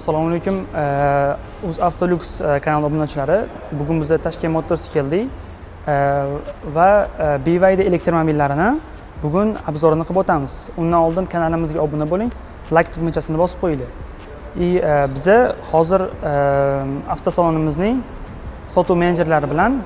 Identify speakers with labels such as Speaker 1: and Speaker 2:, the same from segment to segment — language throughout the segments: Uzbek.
Speaker 1: assalomu alaykum e, o'zavtolux e, kanali obunachilari bugun biz toshkent motors keldik e, va byd elektromobillarini bugun obzorini qilib o'tamiz. Undan oldin kanalimizga obuna bo'ling like tugmachasini bosib qo'yinglar. И biza hozir avtosalonimizning sotuv menejerlari bilan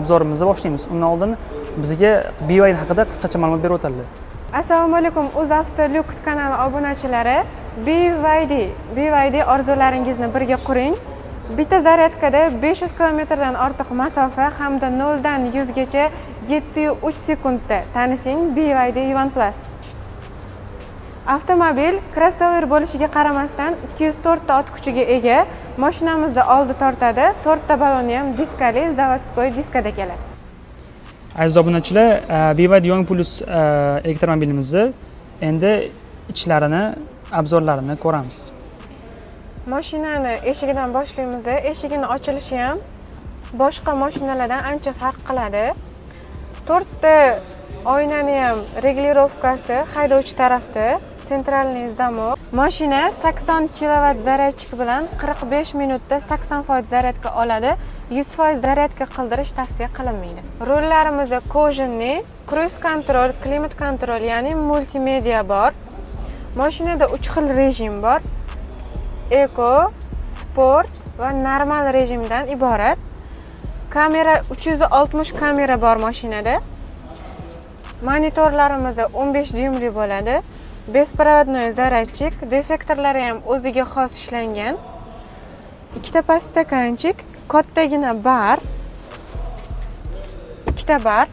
Speaker 1: obzorimizni boshlaymiz. Undan oldin bizga byd haqida qisqacha ma'lumot berib o'tadilar.
Speaker 2: Assalomu alaykum o'zavtolux kanali obunachilari BYD BYD orzularingizni birga quring. Bitta zaryadkada 500 kilometrdan ortiq masofa hamda 0 dan 100 gacha 7,3 sekundda tanishing BYD Yuan Plus. Avtomobil crossover bo'lishiga qaramasdan 204 ta ot kuchiga ega. Mashinamizda oldi tortadi to'rtta baloni ham diskali zavodskoy diskada keladi.
Speaker 1: Aziz obunachilar e, byd Yuan plus e, elektromobilimizni endi ichlarini abzorlarini ko'ramiz.
Speaker 2: Mashinani eshigidan boshlaymiz eshigini ochilishi ham boshqa mashinalardan ancha farq qiladi. To'rtta oynani ham regulirovkasi haydovchi tarafda sentralniy zamok. Mashina 80 kilovat zaryadchik bilan 45 minutda 80 foiz zaryadka oladi 100 foiz zaryadka qildirish tavsiya qilinmaydi. Rullarimizda kojinniy cruise control klimat kontrol ya'ni multimedia bor. Mashinada uch xil rejim bor. Eko sport va normal rejimdan iborat. Kamera 360 kamera bor mashinada. Monitorlarimiz 15 dyumli bo'ladi. Беспроводной zaryadchik defektorlari ham o'ziga xos ishlangan. Ikkita podstakanchik kattagina bar. Ikkita bar.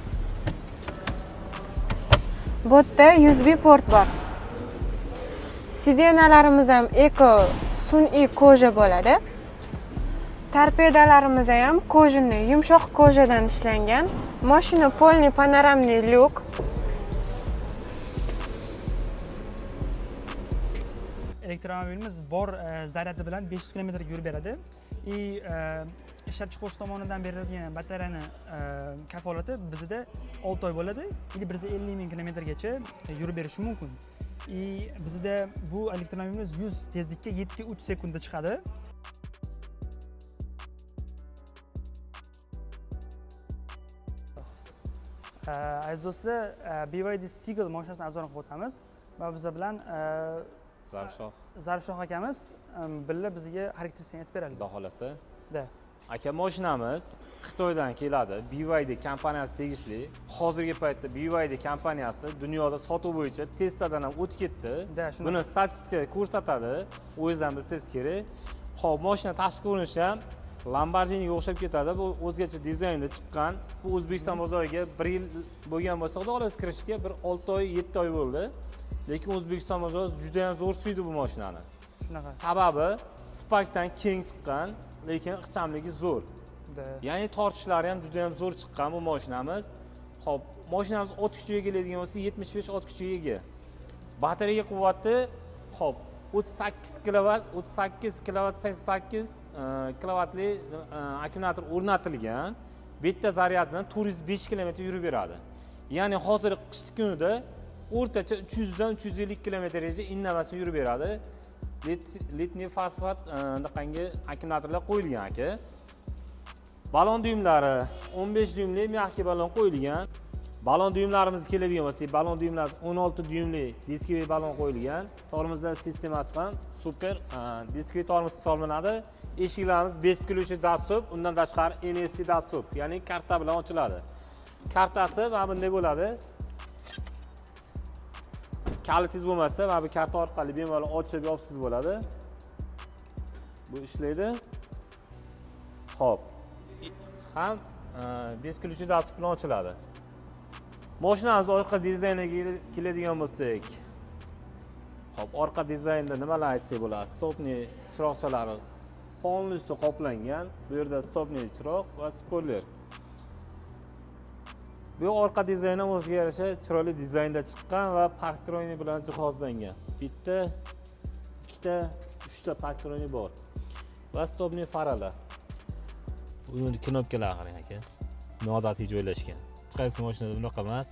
Speaker 2: Bu yerda usb port bor. Sidenalarimiz ham eko sun'iy koja bo'ladi. Torpedalarimiz ham kojinni yumshoq kojadan ishlangan. Mashina polni panoramniy lyuk.
Speaker 1: Elektromobilimiz bor e, zaryadi bilan 500 kilometr yurib beradi. И e, ishlab chiquvchi tomonidan berilgan batareyani e, kafolati bizda 6 oy bo'ladi. Или bir yuz ellik ming kilometrgacha yurib berishi mumkin. И bizda bu elektromobilimiz 100 tezlikka 7,3 sekundda chiqadi. Aziz do'stlar byd sigle mashinasini obzorini qilib o'tamiz va biza bilan
Speaker 3: zarfshoh
Speaker 1: zarfshoh akamiz birga bizga xarakteristikani aytib beradilar
Speaker 3: xudo xohlasa.
Speaker 1: Да.
Speaker 3: Aka mashinamiz xitoydan keladi. Byd kompaniyasi tegishli. Hozirgi paytda byd kompaniyasi dunyoda sotuv bo'yicha testdan ham o'tib ketdi. Buni statistika ko'rsatadi. O'zingizdan bilsangiz kerak ho'p mashina tashqi ko'rinishi ham lamborghiniga o'xshab ketadi. Bu o'zgacha dizaynda chiqqan. Bu o'zbekiston bozoriga bir yil bo'lgan bo'lsa xudo xohlasa kirishga bir olti oy yetti oy bo'ldi. Lekin o'zbekiston bozori juda yam zo'r suydi bu mashinani
Speaker 1: shunaqa.
Speaker 3: Sababi spakdan keng chiqqan lekin ixchamligi zo'r ya'ni tortishlari ham juda ham zo'r chiqqan bu mashinamiz ho'p mashinamiz ot kuchiga keladigan bo'lsa yetmish besh ot kuchiga ega. Batareya quvvati ho'p o'ttiz sakkiz kilovat o'ttiz sakkiz kilovat sakson sakkiz e, kilovatli e, akkumulyator o'rnatilgan. Bitta zaryad bilan to'rt yuz besh kilometr yurib beradi. Ya'ni hozir qish kunida o'rtacha uch yuzdan uch yuz ellik kilometrgacha indamasdan yurib beradi. Litniy fosfat e, anaqangi akkumulyatorlar qo'yilgan aka. Balon dyumlari 15 dyumli miyaki balon qo'yilgan. Balon dyumlarimiz keladigan bo'lsak balon dyumlar 16 dyumli diskoviy balon qo'yilgan. Tormozlar sistemasi ham super diskoviy tormoz hisoblanadi. Eshiklarimiz beskiluvchi dastur undan tashqari nfc dastur ya'ni karta bilan ochiladi. Kartasi mana bunday bo'ladi. Kalitingiz bo'lmasa mana bu karta orqali bemalol ochib yopsiz bo'ladi. Bu ishlaydi. Ho'p ham e, beskiluvchi dastur bilan ochiladi. Mashinamiz orqa dizayniga keladigan bo'lsak ho'p orqa dizaynda nimalar aytsak bo'ladi? Stopniy chiroqchalari полностью qoplangan bu yerda stopniy chiroq va spoiler. Bu orqa dizayni ham o'ziga yarasha chiroyli dizaynda chiqqan va parktronik bilan jihozlangan. Bitta ikkita uchta parktronik bor va stopniy faralar knopkalar qarang aka. Noodatiy joylashgan. Hech qaysi mashinada bunaqa emas.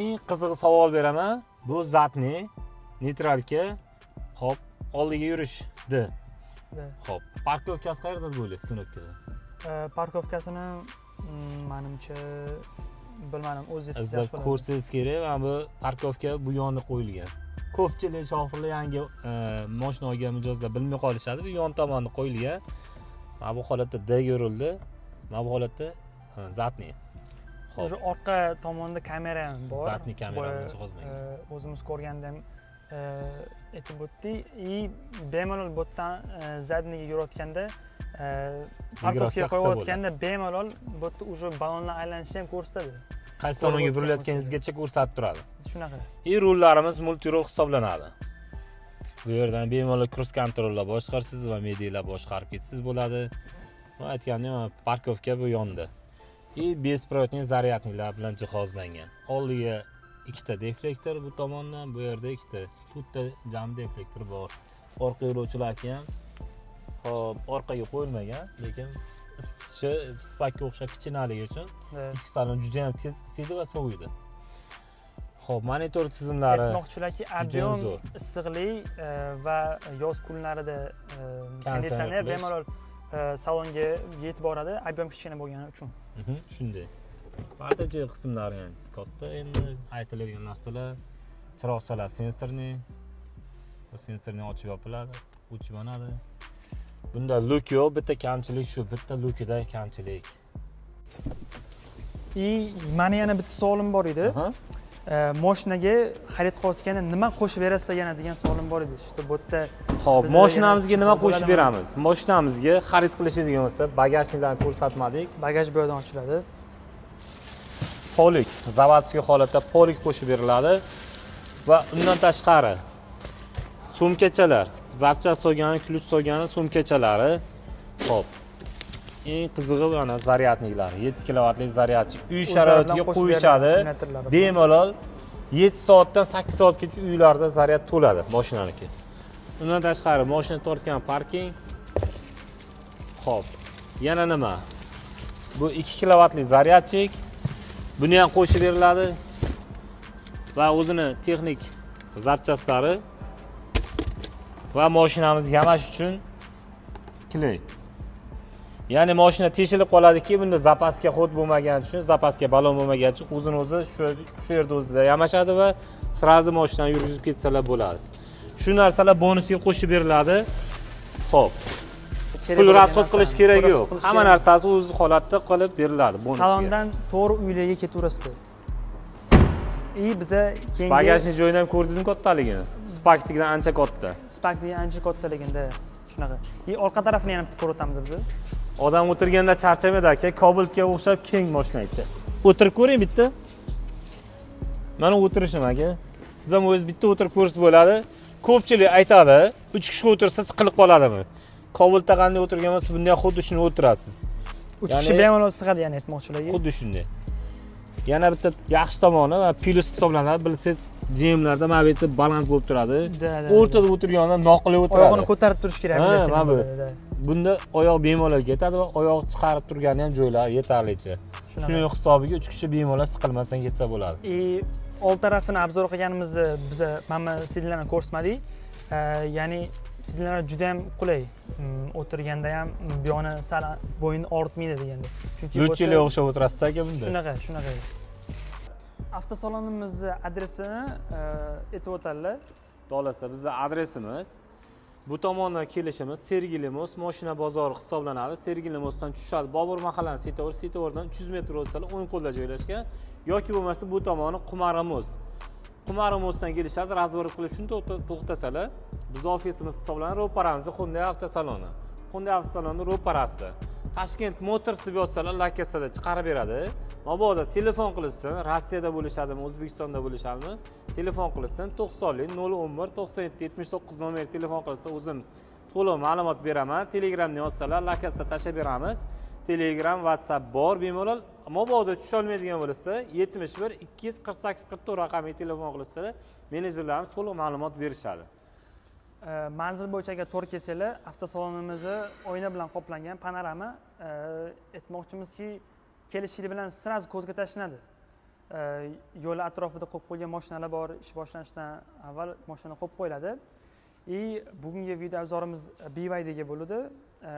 Speaker 3: Eng qizig'i savol beraman. Bu zatni neytralka ho'p oldiga yurish d
Speaker 1: Da.
Speaker 3: ho'p parkovkasi qayerda bo'lyapsiz knopkada
Speaker 1: Э, parkovkasini mm, manimcha bilmadim o'zingiz
Speaker 3: izlab ko'rsangiz kerak mana bu parkovka bu yonda qo'yilgan ko'pchilik shofirlar yangi e, moshina olgan mijozlar bilmay qolishadi. Bu yon tomonda qo'yilgan. Mana bu holatda d yo'rildi. Mana bu holatda e, zatniy. Xo'p.
Speaker 1: уже orqa tomonda kamera ham bor.
Speaker 3: Задний kamera jihozlangan.
Speaker 1: e, o'zimiz ko'rganda ham aytib o'tdik. И bemalol bu yerdan zadniyga yurayotganda parkovka
Speaker 3: qilsa
Speaker 1: qo'yayotganda bemalol bu yerda уже ballonlar aylanishini ham ko'rsatadi
Speaker 3: qaysi tomonga
Speaker 1: o'tgan
Speaker 3: burilayotganingizgacha ko'rsatib turadi.
Speaker 1: Shunaqa.
Speaker 3: И rullarimiz multirol hisoblanadi. Bu yerdan bemalol kruz kontrollar boshqarasiz va medialar boshqarib ketsangiz bo'ladi. Va aytganimdek mana parkovka bu yonda и беспроводный zaryadniklar bilan jihozlangan. Oldiga ikkita deflektor bu tomondan bu yerda ikkita to'rtta jam deflektor bor. Orqa yo'lovchilarga ham hop orqaga qo'yilmagan lekin isishi spakka o'xshab kichinaligi uchun. Ichki salon juda yam tez isiydi va soviydi ho'p monitor tizimlari
Speaker 1: aytmoqchilarki
Speaker 3: zo'r.
Speaker 1: issiqlik e, va yoz kunlarida e, konditsioner bemalol e, salonga yetib boradi объем kichkina bo'lgani uchun.
Speaker 3: Mhm, shunday. Barcha qismlari ham katta endi aytiladigan narsalar. Chiroqchalar sensorniy bu sensorni ochib yopiladi o'chib yonadi bunda luk yo'q bitta kamchilik shu bitta lukida kamchilik.
Speaker 1: И mani yana bitta savolim bor edi. E, moshinaga xarid qilayotganda nima qo'shib berasizlar yana degan savolim bor edi. Что bu yerda
Speaker 3: ho'p moshinamizga nima qo'shib beramiz? Moshinamizga xarid qilishadigan bo'lsa bagajniklarni ko'rsatmadik.
Speaker 1: Bagaj bu yerdan ochiladi.
Speaker 3: Polik заводской holatda polik qo'shib beriladi va undan tashqari sumkachalar zapchast solgani ключ solgani sumkachalari ho'p eng qizig'i mana zaryadniklar 7 kilovatlik zaryadchik uy sharoitiga qo'yishadi. bemalol 7 soatdan 8 soatgacha uylarda zaryad to'ladi moshinaniki. Undan tashqari moshina tortgan parking. Ho'p yana nima? Bu 2 kilovatlik zaryadchik. Buni ham qo'shib beriladi. Va o'zini texnik zapchastlari va moshinamizni yamash uchun. Kley. Ya'ni moshina teshilib qoladiki bunda zapaska xod bo'lmagani uchun zapaska balon bo'lmagani uchun o'zini o'zi shu yerda o'zida yamashadi va сразу moshinani yurgizib ketsalar bo'ladi. Shu narsalar bonusga qo'shib beriladi. Ho'p pul расход qilish keragi yo'q. hamma narsasi o'z holatda qilib beriladi bonusga
Speaker 1: salondan to'g'ri uylarga ketaverasizlar и biza keyingi
Speaker 3: bagajni joyini ham ko'rdingizmi kattaligini spaknikidan ancha katta
Speaker 1: spakni ancha kattaligida shunaqa. И orqa tarafini yana bitta ko'rib o'tamiz biza
Speaker 3: odam o'tirganda charchamaydi aka. Kobaltga o'xshab keng moshina ichi o'tirib ko'ring bitta. Mana o'tirishim aka. Siz ham o'zingiz bitta o'tirib ko'rsa bo'ladi. Ko'pchilik aytadi uch kishi o'tirsa siqilib qoladimi? Kobaltda qanday o'tirgan bo'lsa bunda ham xuddi shuni o'tirasiz.
Speaker 1: Uch kishi bemalol sig'adi ya'ni aytmoqchilarga.
Speaker 3: Xuddi shunday yana bitta yaxshi tomoni va plyus hisoblanadi. Bilsangiz jemlarda mana bu yerda baland bo'lib turadi.
Speaker 1: Da, da,
Speaker 3: o'rtada o'tirganda noqulay
Speaker 1: oyog'ini
Speaker 3: o'tiradi
Speaker 1: ko'tarib turish kerak
Speaker 3: mana bu. bunda oyoq bemalol ketadi va oyoq chiqarib turgani ham joylari yetarlicha Shuning hisobiga uch kishi bemalol siqilmasdan ketsa bo'ladi.
Speaker 1: И old tarafini obzor qilganimizda biza mana sidlarni ko'rsatmadik E, ya'ni sidlar juda ham qulay. Mm, o'tirganda ham bu yoni sal bo'yinni og'ritmaydi deganda. Chunki yerda-
Speaker 3: o'xshab o'tirasizda aka bunda
Speaker 1: shunaqa shunaqa. Avtosalonimizni adresini e, aytib o'tadilar
Speaker 3: xulasa bizni adresimiz bu tomondan kelishimiz sergeli most moshina bozori hisoblanadi. Sergeli mostdan tushadi. Bobur mahallani svetofor svetofordan uch yuz metr o'tsalar o'ng qo'lda joylashgan yoki bo'lmasa bu tomoni qumari most qumari kelishadi разворот qilib shuni to'xtasalar. Bizni ofisimiz hisoblanadi ro'paramizda hyundai avtosaloni. Hyundai avtosaloni ro'parasi. Toshkent motors deb yozsalar lakasada chiqarib beradi. Mabodo telefon qilishsin rossiyada bo'lishadimi o'zbekistonda bo'lishadimi? Telefon qilishsin to'qsonlik nol o'n bir to'qson yetti yetmish to'qqiz nomerga telefon qilsa o'zim to'liq ma'lumot beraman. Telegramni yozsalar lakkasida tashlab beramiz. Telegram whatsapp bor bemalol. Mabodo tusholmaydigan bo'lsa yetmish bir ikki yuz qirq sakkiz qirq to'rt raqamiga telefon qilishsa menejerlarimiz to'liq ma'lumot berishadi.
Speaker 1: Э, manzil bo'yicha agar to'g'ri kelsanglar avtosalonimizni oyna bilan qoplangan panorama e, aytmoqchimizki kelishlik bilan сразу ko'zga tashlanadi. E, Yo'l atrofida qo'yib qo'ygan moshinalar bor ish boshlanishidan avval moshina qo'yib qo'yiladi. И bugungi video obzorimiz BYDga bo'ladi. E,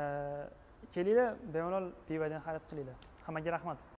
Speaker 1: kelinglar bemalol BYDni xarid qilinglar. Hammaga rahmat.